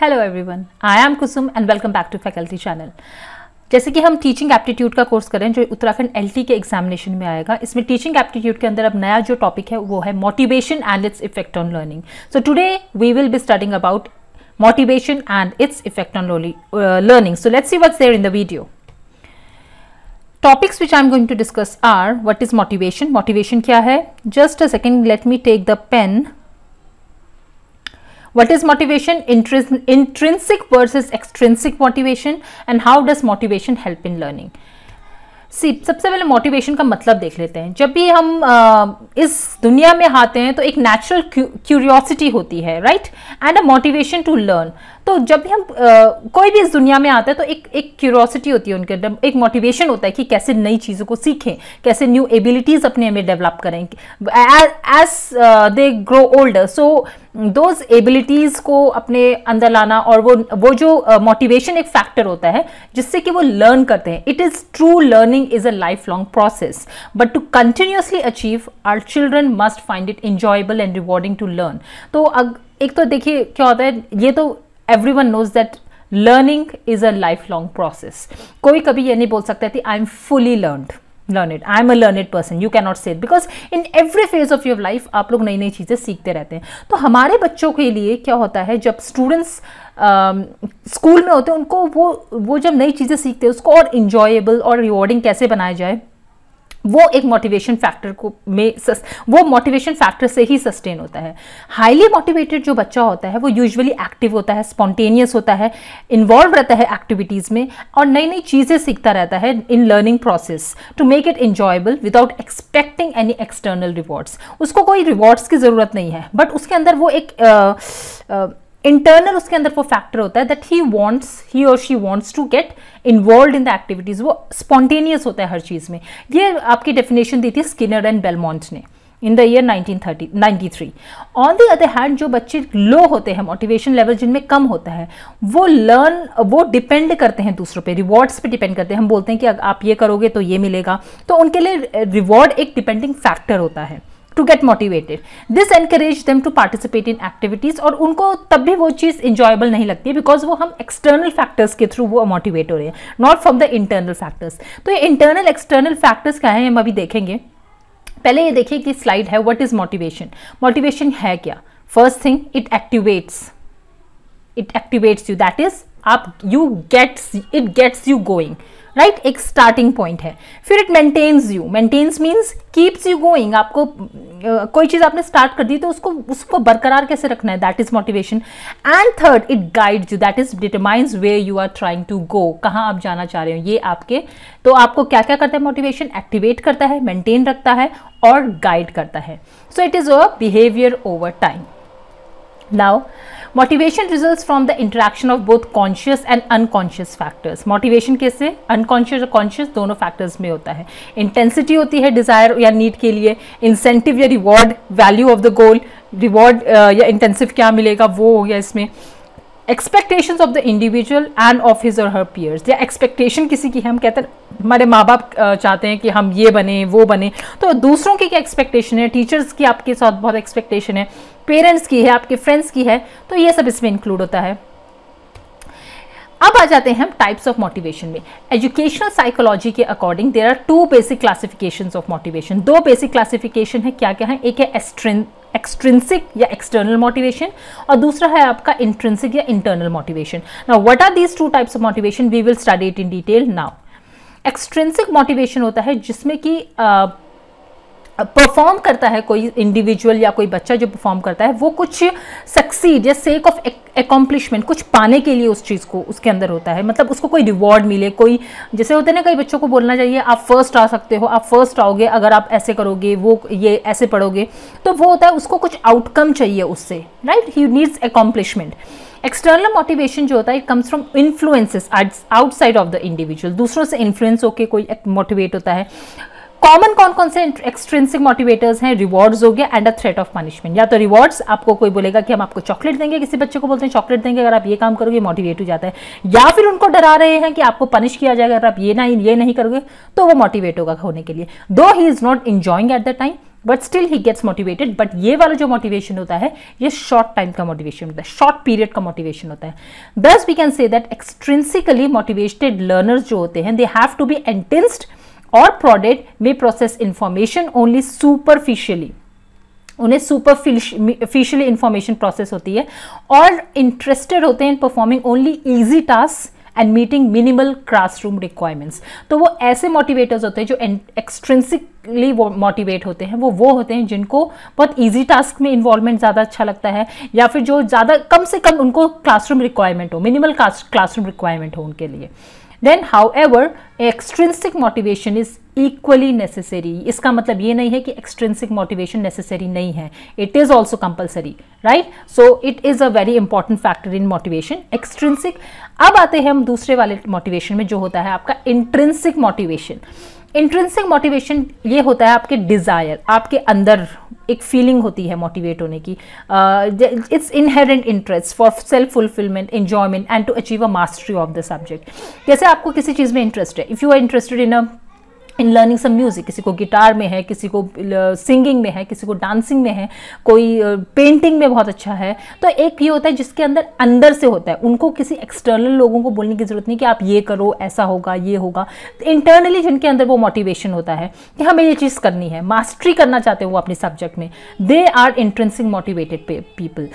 Hello everyone I am Kusum and welcome back to faculty channel जैसे कि हम teaching aptitude का course करें, जो उत्तराखंड एलटी के एग्जामिनेशन में आएगा, इसमें टीचिंग एप्टीट्यूड के अंदर अब नया जो टॉपिक है, वो है motivation and its effect on learning so today we will be starting about motivation and its effect on learning so let's see what's there in the video topics which I am going to discuss are what is motivation motivation क्या है? Just a second let me take the pen what is motivation Intris intrinsic versus extrinsic motivation and how does motivation help in learning see सबसे पहले motivation का मतलब देख लेते हैं जब भी हम आ, इस दुनिया में आते हैं तो एक नेचुरल क्यूरियोसिटी होती है right and a motivation to learn तो जब भी हम कोई भी इस दुनिया में आता है तो एक एक क्यूरियोसिटी होती है उनके अंदर। एक मोटिवेशन होता है कि कैसे नई चीज़ों को सीखें कैसे न्यू एबिलिटीज़ अपने में डेवलप करें। As they grow older so those abilities को अपने अंदर लाना और वो वो जो मोटिवेशन uh, एक फैक्टर होता है जिससे कि वो लर्न करते हैं। It is true learning is a life long process but to continuously achieve are children must find it enjoyable and rewarding to learn तो अग, एक तो देखिए क्या होता है ये तो everyone knows that learning is a life long process कोई कभी ये नहीं बोल सकता कि I am fully learned learn it I am a learn it person you cannot say because in every phase of your life आप लोग नई नई चीज़ें सीखते रहते हैं। तो हमारे बच्चों के लिए क्या होता है, जब स्टूडेंट्स स्कूल में होते हैं, उनको वो वो जब नई चीज़ें सीखते हैं, उसको और इंजॉयबल और रिवॉर्डिंग कैसे बनाया जाए? वो एक मोटिवेशन फैक्टर को में सस, वो मोटिवेशन फैक्टर से ही सस्टेन होता है। हाईली मोटिवेटेड जो बच्चा होता है वो यूजुअली एक्टिव होता है स्पॉन्टेनियस होता है इन्वॉल्व रहता है एक्टिविटीज़ में और नई नई चीज़ें सीखता रहता है in learning process to make it enjoyable without expecting any external rewards उसको कोई रिवॉर्ड्स की ज़रूरत नहीं है बट उसके अंदर वो एक uh, uh, इंटरनल उसके अंदर वो फैक्टर होता है दैट ही वॉन्ट्स ही और she wants to get involve in the activities वो स्पॉन्टेनियस होता है हर चीज़ में। ये आपकी डेफिनेशन दी थी स्किनर एंड बेलमोंट ने in the year 1930 93 on the other hand जो बच्चे लो होते हैं मोटिवेशन लेवल जिनमें कम होता है, वो लर्न वो डिपेंड करते हैं दूसरों पे रिवॉर्ड्स पे डिपेंड करते हैं। हम बोलते हैं कि आप ये करोगे तो ये मिलेगा। तो उनके लिए रिवॉर्ड एक डिपेंडिंग फैक्टर होता है। To get motivated this encourage them to participate in activities और उनको तब भी वो चीज़ इंजॉयबल नहीं लगती है बिकॉज़ वो हम एक्सटर्नल फैक्टर्स के थ्रू वो मोटिवेट हो रहे हैं not from the internal factors तो ये इंटरनल एक्सटर्नल फैक्टर्स क्या है, हम अभी देखेंगे। पहले ये देखिए कि स्लाइड है व्हाट इज़ मोटिवेशन मोटिवेशन है क्या? First thing it activates it activates you that is आप you gets it gets you going right right? एक स्टार्टिंग पॉइंट है। फिर it maintains you maintains means keeps you going आपको कोई चीज़ आपने start कर दी तो उसको उसको बरकरार कैसे रखना है? That is motivation and third it guides you that is determines way you are trying to go कहाँ आप जाना चाह रहे हो? ये आपके तो आपको क्या क्या करता है? मोटिवेशन एक्टिवेट करता है मेंटेन रखता है और गाइड करता है। So it is a behaviour over time now motivation result from the interaction of both conscious and unconscious factors motivation कैसे अनकॉन्शियस और कॉन्शियस दोनों फैक्टर्स में होता है। इंटेंसिटी होती है डिज़ायर या नीड के लिए। इंसेंटिव या reward value of the goal reward या इंटेंसिव क्या मिलेगा? वो हो गया इसमें। Expectations of the individual and of his और हर पियर्स या एक्सपेक्टेशन किसी की हम कहते हैं, हमारे माँ बाप चाहते हैं कि हम ये बने, वो बने। तो दूसरों की क्या एक्सपेक्टेशन है? टीचर्स की आपके साथ बहुत एक्सपेक्टेशन है। पेरेंट्स की है, आपके फ्रेंड्स की है तो ये सब इसमें इंक्लूड होता है। अब आ जाते हैं हम टाइप्स ऑफ़ मोटिवेशन में। एजुकेशनल साइकोलॉजी के according there are two basic classification of motivation दो बेसिक क्लासिफिकेशन है क्या क्या है? एक है एस्ट्रेन एक्सट्रिंसिक या एक्सटर्नल मोटिवेशन और दूसरा है आपका इंट्रेंसिक या internal motivation now what are these two types of motivation we will study it in detail now extrinsic motivation होता है जिसमें कि परफॉर्म करता है कोई इंडिविजुअल या कोई बच्चा जो परफॉर्म करता है, वो कुछ सक्सीड या सेक ऑफ़ एकम्पलिशमेंट कुछ पाने के लिए उस चीज़ को, उसके अंदर होता है। मतलब उसको कोई रिवॉर्ड मिले, कोई, जैसे होते हैं ना, कई बच्चों को बोलना चाहिए, आप फ़र्स्ट आ सकते हो, आप फ़र्स्ट आओगे, अगर आप ऐसे करोगे, वो ये ऐसे पढ़ोगे तो वो होता है उसको कुछ आउटकम चाहिए उससे right he needs accomplishment external motivation जो होता है it comes from influences outside of the individual दूसरों से इन्फ्लुएंस होकर कोई मोटिवेट होता है। कॉमन कौन कौन से एक्सट्रेंसिक मोटिवेटर्स हैं? रिवॉर्ड्स हो गया and a threat of punishment या तो रिवॉर्ड्स आपको कोई बोलेगा कि हम आपको चॉकलेट देंगे, किसी बच्चे को बोलते हैं चॉकलेट देंगे, अगर आप ये काम करोगे मोटिवेट हो जाता है। या फिर उनको डरा रहे हैं कि आपको पनिश किया जाएगा, अगर आप ये नहीं ये नहीं करोगे तो वो मोटिवेट होगा होने के लिए। Though he is not enjoying at the time but still he gets motivated but ये वाला जो मोटिवेशन होता है, ये शॉर्ट टाइम का मोटिवेशन होता है शॉर्ट पीरियड का मोटिवेशन होता है। दस we can say that extrinsically motivated learners जो होते हैं they have to be enticed और prodded may process information only superficially उन्हें सुपरफिशियली इंफॉर्मेशन प्रोसेस होती है और इंटरेस्टेड होते हैं in performing only easy task and meeting minimal classroom requirements तो वो ऐसे मोटिवेटर्स होते हैं जो एक्सट्रेंसिकली वो मोटिवेट होते हैं, वो वो होते हैं जिनको बहुत ईजी टास्क में इन्वॉल्वमेंट ज़्यादा अच्छा लगता है या फिर जो ज़्यादा कम से कम उनको क्लासरूम रिक्वायरमेंट हो मिनिमल क्लासरूम रिक्वायरमेंट हो उनके लिए। Then however extrinsic motivation is equally necessary इसका मतलब ये नहीं है कि एक्सट्रेंसिक मोटिवेशन नेसेसरी नहीं है. It is also compulsory right so it is a very important factor in motivation extrinsic अब आते हैं हम दूसरे वाले मोटिवेशन में जो होता है आपका इंट्रेंसिक मोटिवेशन इंट्रेंसिक मोटिवेशन ये होता है आपके डिज़ायर आपके अंदर एक फीलिंग होती है मोटिवेट होने की। It's inherent interest for self fulfilment enjoyment and to achieve a mastery of the subject जैसे आपको किसी चीज़ में इंटरेस्ट है if you are interested in a in learning some music किसी को गिटार में है, किसी को सिंगिंग में है, किसी को डांसिंग में है, कोई पेंटिंग में बहुत अच्छा है तो एक ये होता है जिसके अंदर अंदर से होता है। उनको किसी एक्सटर्नल लोगों को बोलने की ज़रूरत नहीं कि आप ये करो, ऐसा होगा, ये होगा। इंटरनली जिनके अंदर वो मोटिवेशन होता है कि हमें ये चीज़ करनी है मास्टरी करना चाहते हैं वो अपने सब्जेक्ट में। They are intrinsic motivated people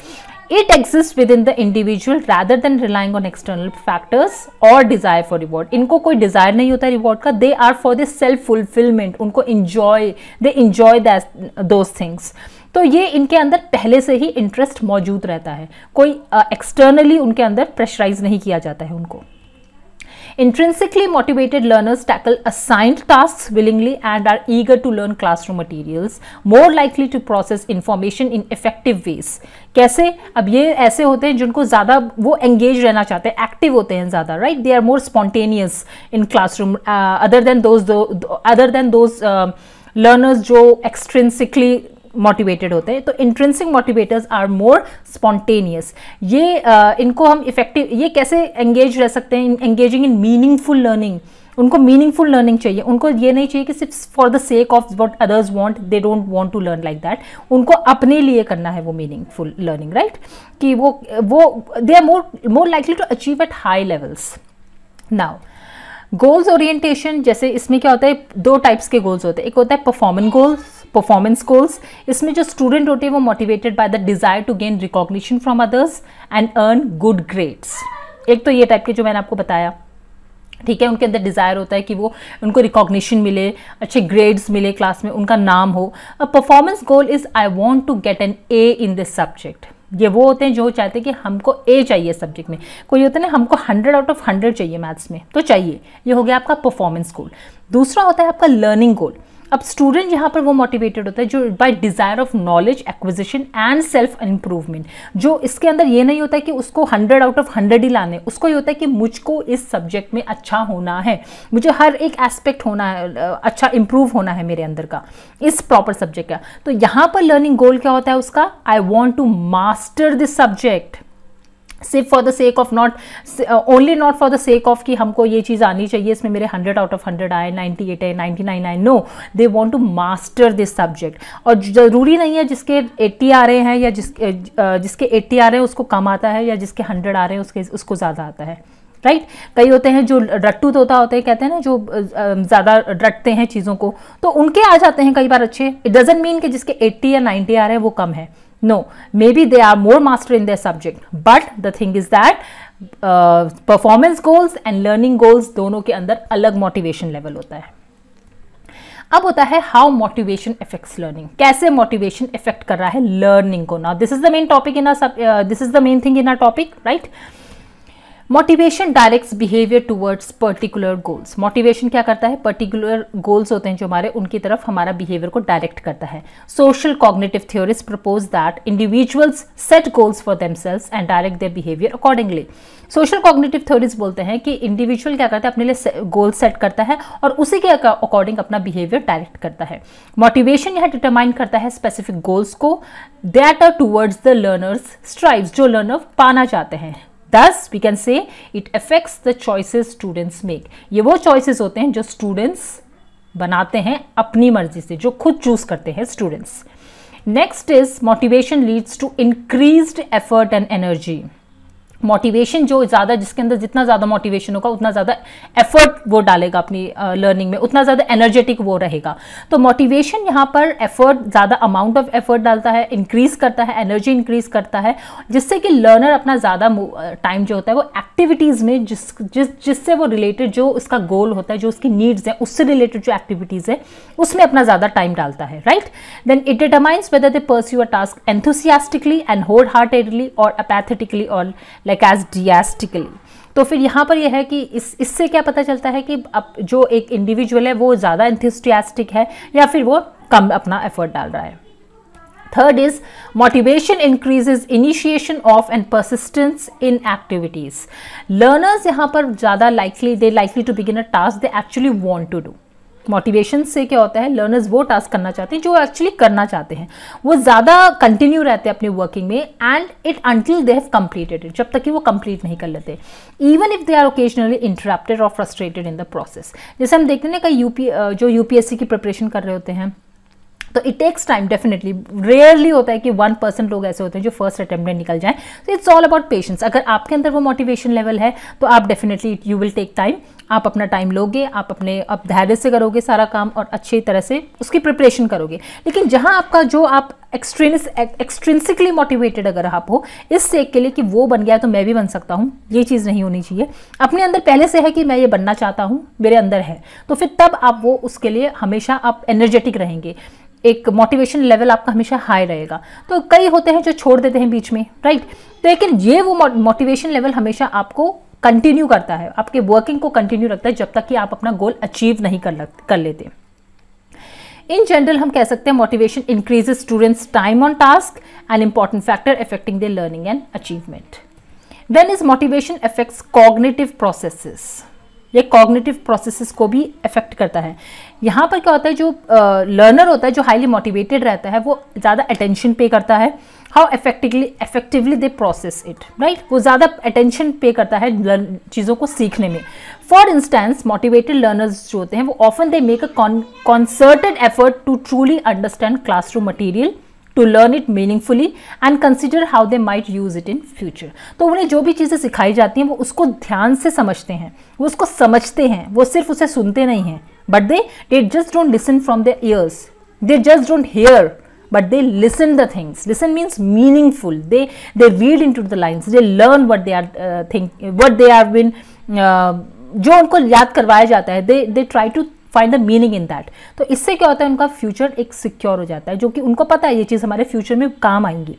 it exists within the individual rather than relying on external factors or desire for reward इनको कोई desire नहीं होता reward का they are for the self fulfillment उनको enjoy they enjoy that those things तो ये इनके अंदर पहले से ही इंटरेस्ट मौजूद रहता है कोई एक्सटर्नली uh, उनके अंदर प्रेशराइज नहीं किया जाता है उनको Intrinsically motivated learners tackle assigned tasks willingly and are eager to learn classroom materials, more likely to process information in effective ways. कैसे अब ये ऐसे होते हैं जिनको ज़्यादा वो एंगेज रहना चाहते हैं एक्टिव होते हैं ज़्यादा right they are more spontaneous in classroom other than those other than those learners जो एक्सट्रेंसिकली मोटिवेटेड होते हैं तो intrinsic motivators are more spontaneous ये uh, इनको हम इफ़ेक्टिव ये कैसे एंगेज रह सकते हैं? एंगेजिंग इन मीनिंगफुल लर्निंग उनको मीनिंगफुल लर्निंग चाहिए. उनको ये नहीं चाहिए कि सिर्फ़ for the sake of what others want they don't want to learn like that उनको अपने लिए करना है वो मीनिंगफुल लर्निंग राइट कि वो वो they are more more likely to achieve at high levels now goals orientation जैसे इसमें क्या होता है? दो टाइप्स के गोल्स होते हैं. एक होता है परफॉर्मेंस गोल्स परफॉर्मेंस गोल्स इसमें जो स्टूडेंट होते हैं, वो motivated by the desire to gain recognition from others and earn good grades एक तो ये टाइप के जो मैंने आपको बताया, ठीक है, उनके अंदर डिज़ायर होता है कि वो, उनको रिकॉग्निशन मिले, अच्छे ग्रेड्स मिले क्लास में, उनका नाम हो। Performance goal is I want to get an A in this subject ये वो होते हैं जो चाहते हैं कि हमको ए चाहिए सब्जेक्ट में। कोई होता है ना, हमको हंड्रेड आउट ऑफ़ हंड्रेड चाहिए मैथ्स में तो चाहिए। ये हो गया आपका परफॉर्मेंस गोल दूसरा होता है आपका लर्निंग गोल अब स्टूडेंट यहाँ पर वो मोटिवेटेड होता है जो by desire of knowledge acquisition and self improvement जो इसके अंदर ये नहीं होता है कि उसको हंड्रेड आउट ऑफ़ हंड्रेड ही लाने, उसको ये होता है कि मुझको इस सब्जेक्ट में अच्छा होना है, मुझे हर एक एस्पेक्ट होना है अच्छा इम्प्रूव होना है मेरे अंदर का, इस प्रॉपर सब्जेक्ट का। तो यहाँ पर लर्निंग गोल क्या होता है उसका? I want to master this subject सिर्फ़ for the sake of not only not for the sake of कि हमको ये चीज़ आनी चाहिए, इसमें मेरे हंड्रेड आउट ऑफ़ हंड्रेड आए नाइन्टी एट है नाइन्टी नाइन आए no they want to master this subject और ज़रूरी नहीं है जिसके एट्टी आ रहे हैं या जिस जिसके एट्टी आ रहे हैं उसको कम आता है या जिसके हंड्रेड आ रहे हैं उसके, उसको ज़्यादा आता है राइट right? कई होते हैं जो रट्टू तोता होते हैं, कहते हैं ना जो ज़्यादा रटते हैं चीज़ों को तो उनके आ जाते हैं कई बार अच्छे। इट डजेंट मीन कि जिसके 80 या 90 आ रहे हैं वो कम है। No, maybe they are more master in their subject, but the thing is that performance goals and learning goals दोनों के अंदर अलग मोटिवेशन लेवल होता है। अब होता है हाउ मोटिवेशन इफेक्ट्स लर्निंग कैसे मोटिवेशन इफ़ेक्ट कर रहा है लर्निंग को? ना this is the main topic in this is the main thing in our topic right motivation directs behaviour towards particular goals motivation क्या करता है? पर्टिकुलर गोल्स होते हैं जो हमारे, उनकी तरफ़ हमारा बिहेवियर को डायरेक्ट करता है। Social cognitive theories propose that individuals set goals for themselves and direct their behaviour accordingly social cognitive theories बोलते हैं कि इंडिविजुअल क्या करता है? अपने लिए गोल सेट करता है और उसी के अकॉर्डिंग अपना बिहेवियर डायरेक्ट करता है। मोटिवेशन यह डिटरमाइन करता है स्पेसिफिक गोल्स को that are towards the learners strives जो लर्नर पाना चाहते हैं। Thus we can say it affects the choices students make ये वो चॉइसेस होते हैं जो स्टूडेंट्स बनाते हैं अपनी मर्ज़ी से, जो खुद चूज़ करते हैं students next is motivation leads to increased effort and energy motivation जो ज़्यादा जिसके अंदर जितना ज़्यादा मोटिवेशन होगा, उतना ज़्यादा एफर्ट वो डालेगा अपनी लर्निंग में, उतना ज़्यादा एनर्जेटिक वो रहेगा। तो मोटिवेशन यहाँ पर एफर्ट ज़्यादा अमाउंट ऑफ़ एफर्ट डालता है इंक्रीज करता है एनर्जी इंक्रीज करता है, जिससे कि लर्नर अपना ज़्यादा टाइम जो होता है वो एक्टिविटीज़ में जिस जिस, जिससे वो रिलेटेड जो उसका गोल होता है, जो उसकी नीड्स हैं, उससे रिलेटेड जो एक्टिविटीज़ है, उसमें अपना ज़्यादा टाइम डालता है right then it determines whether they pursue a task enthusiastically and wholeheartedly or apathetically और लाइक एज डियास्टिकली तो फिर यहाँ पर यह है कि इस, इससे क्या पता चलता है कि अब जो एक इंडिविजुअल है वो ज़्यादा इंथुस्टियास्टिक है या फिर वो कम अपना एफर्ट डाल रहा है। Third is motivation increases initiation of and persistence in activities learners यहाँ पर ज़्यादा likely they likely to begin a task they actually want to do motivation से क्या होता है? लर्नर्स वो टास्क करना चाहते हैं, जो एक्चुअली करना चाहते हैं। वो ज़्यादा कंटिन्यू रहते हैं अपने वर्किंग में and it until they have completed it जब तक कि वो कंप्लीट नहीं कर लेते। Even if they are occasionally interrupted और फ्रस्ट्रेटेड इन द प्रोसेस जैसे हम देखते हैं ना, कई यूपी जो यूपीएससी की प्रिपरेशन कर रहे होते हैं तो it takes time definitely rarely होता है कि वन परसेंट लोग ऐसे होते हैं जो फ़र्स्ट अटेम्प्ट में निकल जाएँ। तो इट्स ऑल अबाउट पेशेंस अगर आपके अंदर वो मोटिवेशन लेवल है तो आप definitely you will take time आप अपना टाइम लोगे, आप अपने, आप धैर्य से करोगे सारा काम और अच्छी तरह से उसकी प्रिपरेशन करोगे। लेकिन जहाँ आपका जो आप एक्सट्रेंस एक्सट्रेंसिकली मोटिवेटेड अगर आप हो, इस सेक के लिए कि वो बन गया तो मैं भी बन सकता हूँ। ये चीज़ नहीं होनी चाहिए। अपने अंदर पहले से है कि मैं ये बनना चाहता हूँ, मेरे अंदर है। तो फिर तब आप वो, उसके लिए हमेशा आप एनर्जेटिक रहेंगे। एक मोटिवेशन लेवल आपका हमेशा हाई रहेगा। तो कई होते हैं जो छोड़ देते हैं बीच में राइट तो लेकिन ये वो मोटिवेशन लेवल हमेशा आपको कंटिन्यू करता है। आपके वर्किंग को कंटिन्यू रखता है जब तक कि आप अपना गोल अचीव नहीं कर कर लेते। इन जनरल हम कह सकते हैं motivation increases students time on task and important factor affecting the learning and achievement then is motivation affects cognitive processes ये कॉग्निटिव प्रोसेसेस को भी अफेक्ट करता है। यहाँ पर क्या होता है जो लर्नर uh, होता है जो हाईली मोटिवेटेड रहता है वो ज़्यादा अटेंशन पे करता है। How effectively effectively they process it right वो ज़्यादा अटेंशन पे करता है चीज़ों को सीखने में। फॉर इंस्टेंस मोटिवेटेड लर्नर्स जो होते हैं वो often they make a concerted effort to truly understand classroom material to learn it meaningfully and consider how they might use it in future तो उन्हें जो भी चीज़ें सिखाई जाती हैं वो उसको ध्यान से समझते हैं। वो उसको समझते हैं। वो सिर्फ़ उसे सुनते नहीं हैं। But they they just don't listen from the ears they just don't hear they listen the things. Listen means meaningful. They they read into the lines. They learn what they are uh, think what they are been uh, जो उनको याद करवाया जाता है they they try to find the meaning in that तो इससे क्या होता है, उनका फ्यूचर एक सिक्योर हो जाता है, जो कि उनको पता है ये चीज़ हमारे फ्यूचर में काम आएँगी।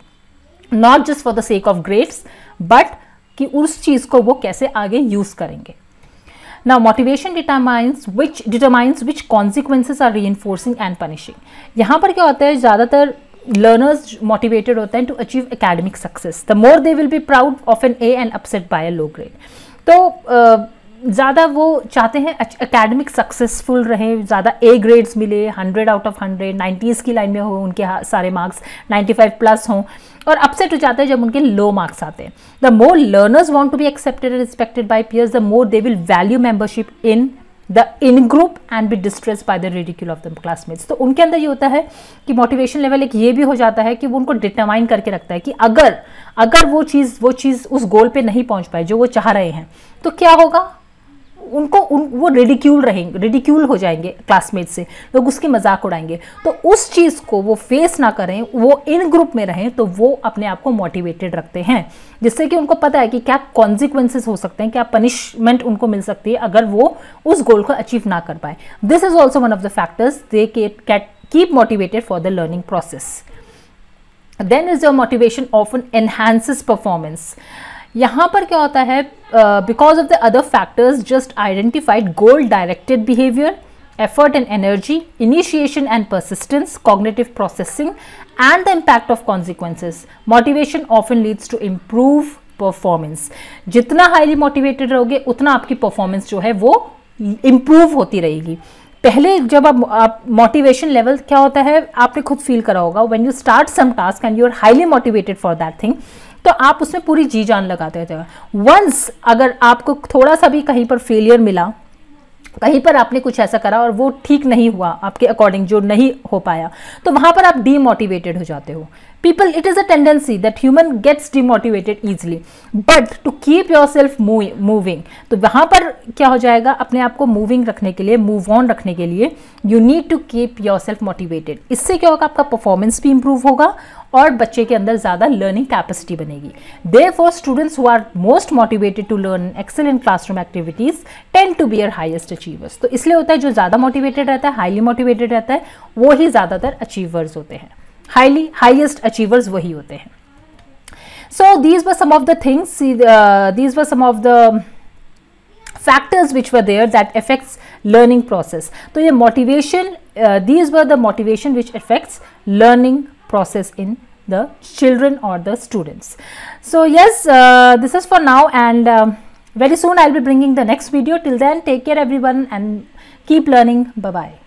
Not just for the sake of grades but कि उस चीज़ को वो कैसे आगे यूज़ करेंगे। ना motivation determines which determines which consequences are reinforcing and punishing यहाँ पर क्या होता है, ज़्यादातर लर्नर्स मोटिवेटेड होते हैं to achieve academic success the more they will be proud of an A and upset by a low grade तो ज़्यादा वो चाहते हैं एकेडमिक सक्सेसफुल रहे, ज़्यादा ए ग्रेड्स मिले 100 आउट ऑफ़ 100 नाइन्टीज़ की लाइन में हो, उनके सारे मार्क्स 95 प्लस हों। और अपसेट हो जाता है जब उनके लो मार्क्स आते हैं। The more learners want to be accepted and respected by peers the more they will value membership in the in group and be distress by the ridicule of the classmates तो उनके अंदर ये होता है कि motivation level एक ये भी हो जाता है कि वो उनको डिटरमाइन करके रखता है कि अगर अगर वो चीज़ वो चीज़ उस गोल पे नहीं पहुँच पाए, जो वो चाह रहे हैं तो क्या होगा? उनको उन, वो रेडिक्यूल रहेंगे रेडिक्यूल हो जाएँगे क्लासमेट से, लोग उसकी मज़ाक उड़ाएँगे। तो उस चीज़ को वो फेस ना करें, वो इन ग्रुप में रहें तो वो अपने आप को मोटिवेटेड रखते हैं। जिससे कि उनको पता है कि क्या कॉन्सिक्वेंसेज हो सकते हैं, क्या पनिशमेंट उनको मिल सकती है अगर वो उस गोल को अचीव ना कर पाए। This is also one of the factors they cat keep motivated for the learning process then is your motivation often enhances performance. यहाँ पर क्या होता है because of the other factors just identified goal directed behaviour effort and energy initiation and persistence cognitive processing and the impact of consequences motivation often leads to improve performance जितना highly motivated रहोगे, उतना आपकी performance जो है वो improve होती रहेगी. पहले जब आप मोटिवेशन लेवल क्या होता है, आपने खुद फील करा होगा when you start some task and you are highly motivated for that thing तो आप उसमें पूरी जी जान लगाते थे वंस अगर आपको थोड़ा सा भी कहीं पर फेलियर मिला, कहीं पर आपने कुछ ऐसा करा और वो ठीक नहीं हुआ आपके अकॉर्डिंग जो नहीं हो पाया तो वहाँ पर आप डीमोटिवेटेड हो जाते हो। People, it is a tendency that human gets demotivated easily, but to keep yourself moving तो वहाँ पर क्या हो जाएगा? अपने आप को मूविंग रखने के लिए मूव ऑन रखने के लिए you need to keep yourself motivated इससे क्या होगा? आपका परफॉर्मेंस भी इंप्रूव होगा और बच्चे के अंदर ज़्यादा लर्निंग कैपेसिटी बनेगी। The for students who are most motivated to learn excel in classroom activities tend to be your highest achievers तो इसलिए होता है जो ज़्यादा मोटिवेटेड रहता है हाईली मोटिवेटेड रहता है वो ही ज़्यादातर अचीवर्स होते हैं। हाईली हाइएस्ट अचीवर्स वही होते हैं। So these were some of the things these were some of the factors which were there that affects learning process. so ये uh, these were the motivation which affects learning process in the children or the students. So yes uh, this is for now and um, very soon i'll be bringing the next video. Till then take care everyone and keep learning. Bye bye